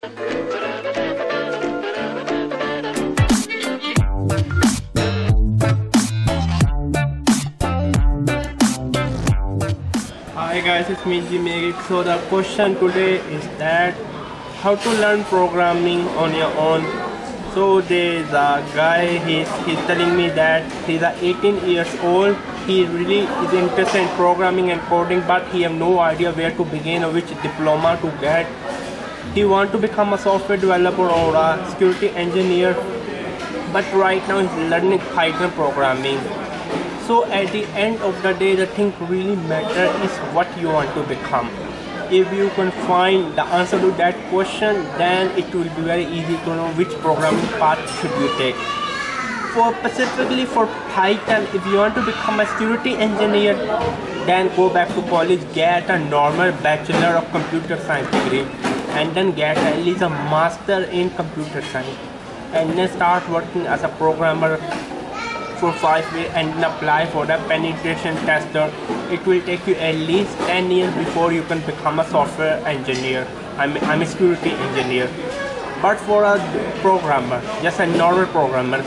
Hi guys, it's me Jimmy. So the question today is that how to learn programming on your own. So there's a guy he's he's telling me that he's a 18 years old. He really is interested in programming and coding, but he have no idea where to begin or which diploma to get. He want to become a software developer or a security engineer, but right now he's learning Python programming. So at the end of the day the thing really matter is what you want to become. If you can find the answer to that question then it will be very easy to know which programming path should you take. For specifically for python if you want to become a security engineer then go back to college get a normal bachelor of computer science degree and then get at least a master in computer science and then start working as a programmer for five years and then apply for the penetration tester. It will take you at least 10 years before you can become a software engineer. I'm, I'm a security engineer. But for a programmer, just a normal programmer,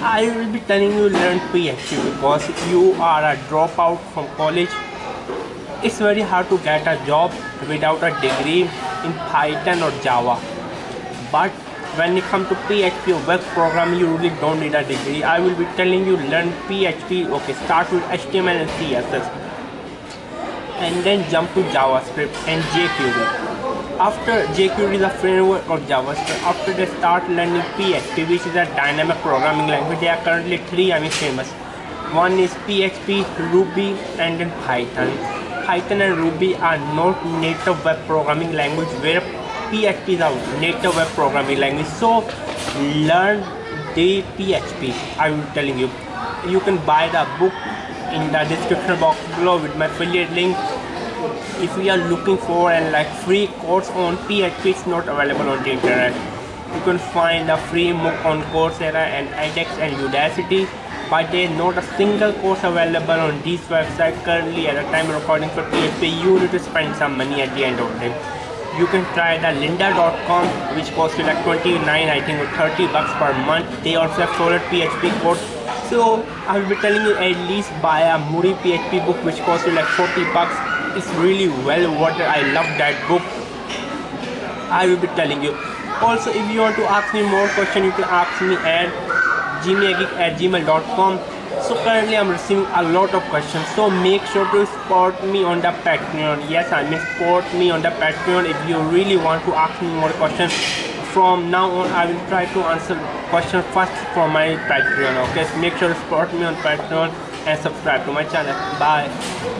I will be telling you learn PHP because you are a dropout from college. It's very hard to get a job without a degree in Python or Java. But when it comes to PHP or web programming, you really don't need a degree. I will be telling you learn PHP. Okay, start with HTML and CSS, and then jump to JavaScript and jQuery. After jQuery is a framework of JavaScript. After they start learning PHP, which is a dynamic programming language, there are currently three I mean famous. One is PHP, Ruby, and then Python. Python and Ruby are not native web programming language where PHP is a native web programming language. So learn the PHP. I will telling you. You can buy the book in the description box below with my affiliate link. If you are looking for and like free course on PHP, it's not available on the internet. You can find a free MOOC on Coursera and edX and Udacity but there is not a single course available on these websites currently at the time of recording for PHP. You need to spend some money at the end of the day. You can try the lynda.com which costs you like 29 i think or 30 bucks per month. They also have solid php code so i will be telling you at least buy a Murach php book which costs you like 40 bucks. It's really well worth it. I love that book. I will be telling you. Also if you want to ask me more questions you can ask me at at gmail.com so currently i'm receiving a lot of questions. So make sure to support me on the patreon. Yes i mean support me on the patreon if you really want to ask me more questions. From now on i will try to answer questions first from my patreon okay? So make sure to support me on patreon and subscribe to my channel. Bye